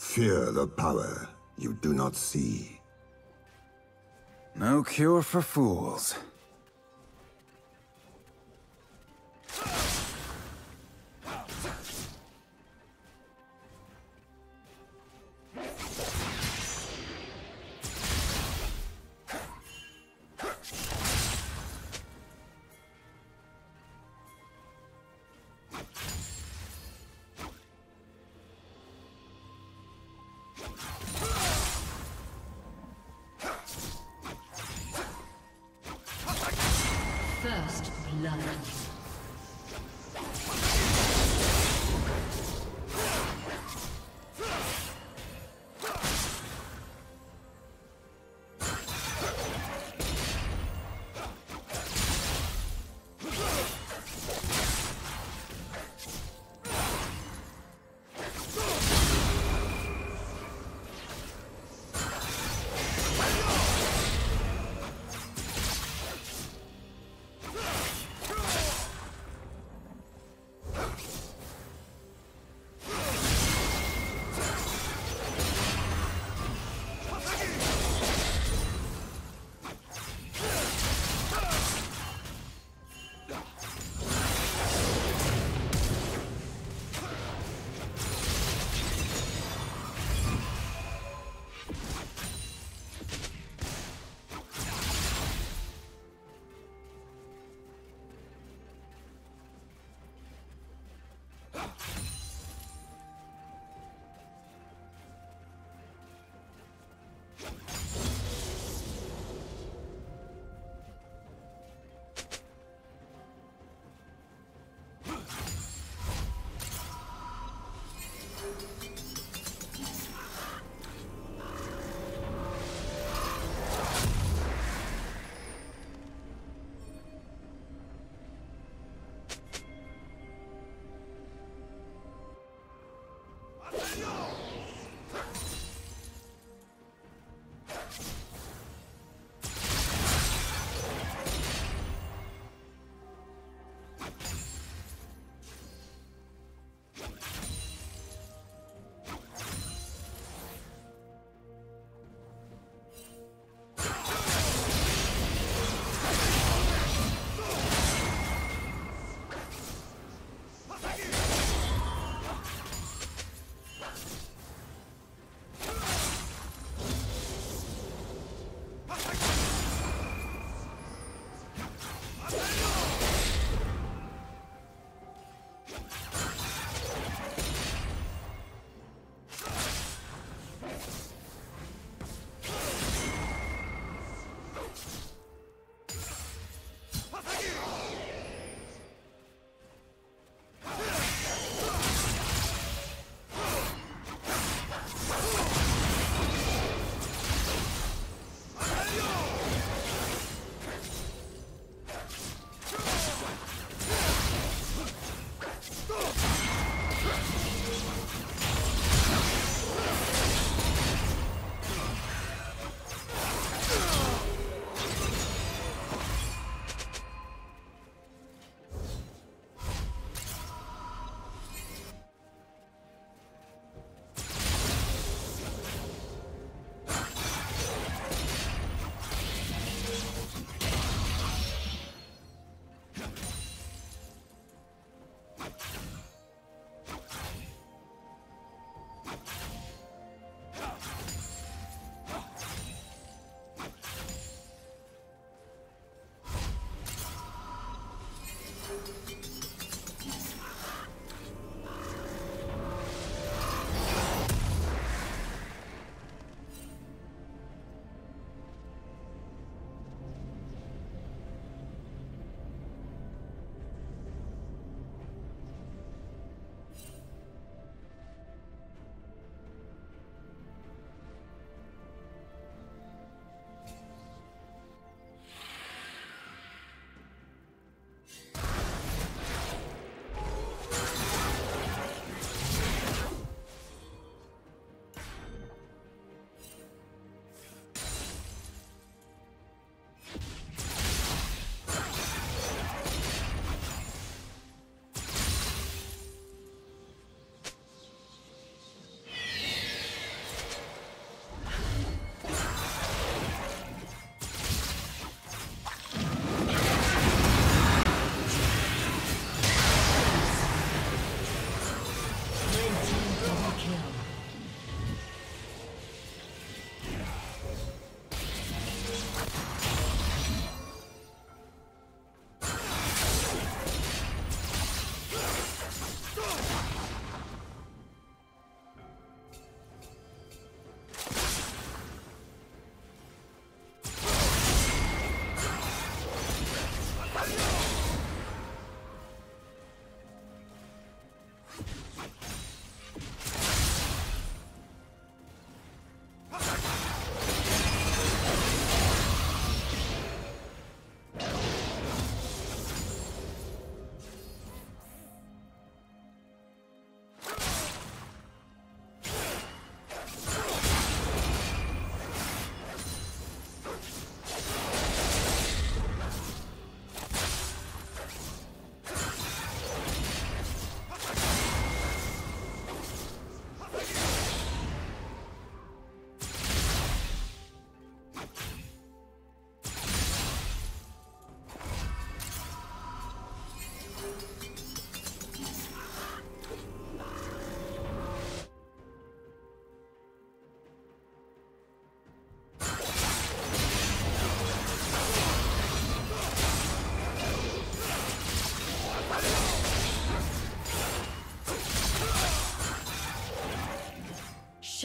Fear the power you do not see. No cure for fools. Blood.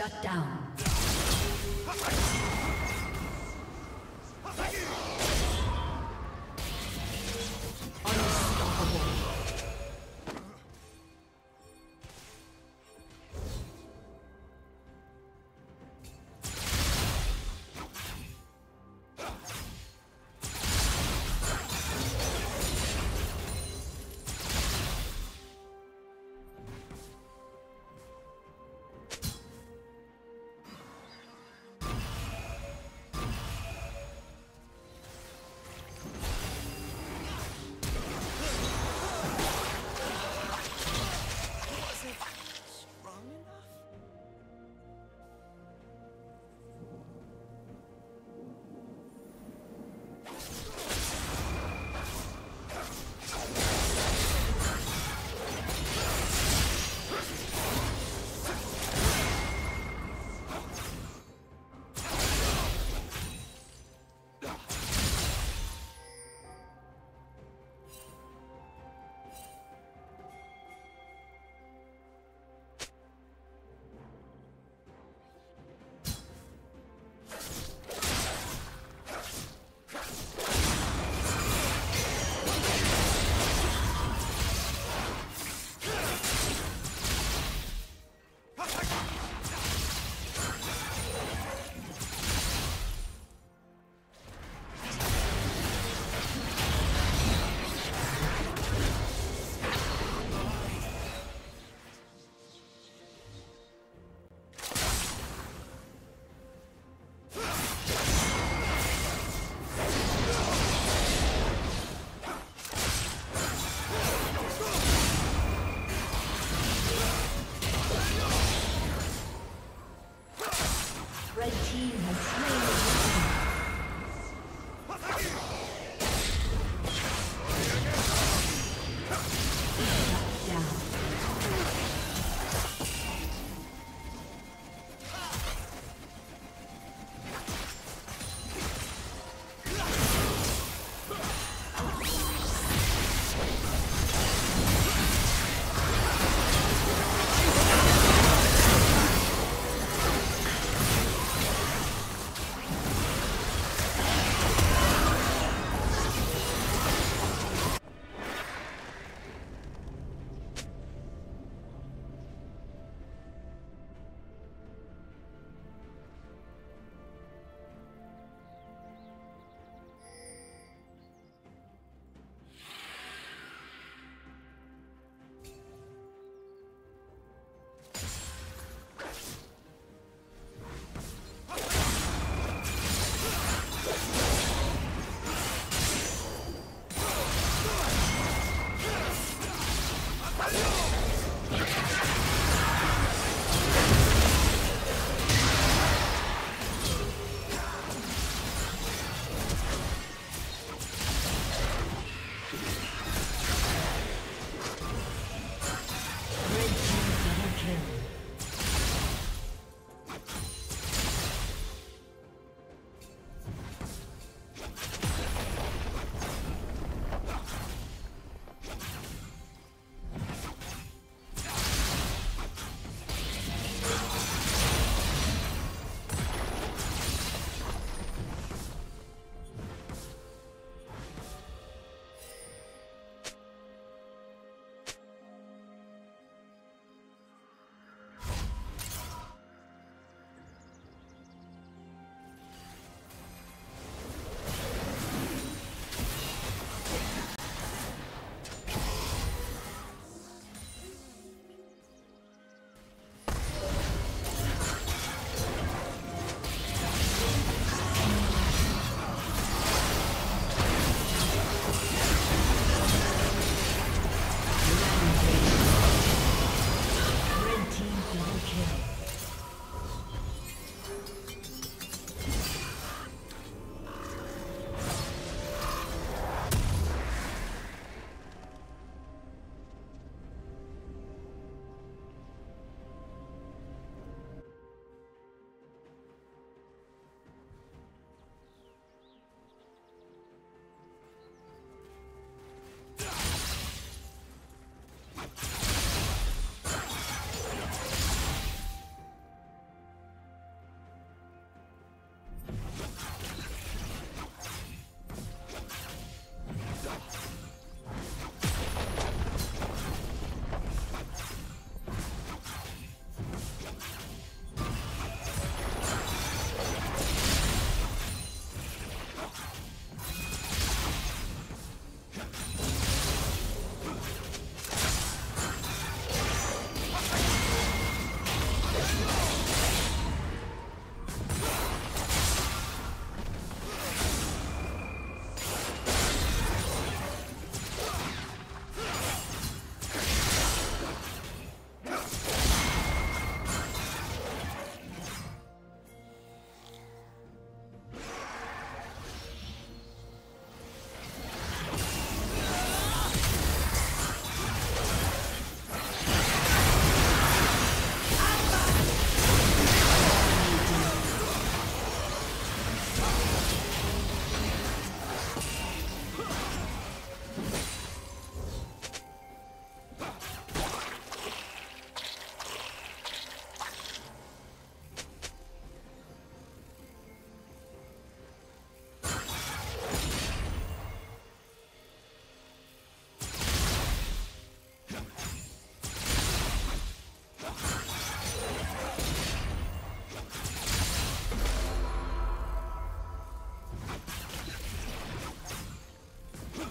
Shut down.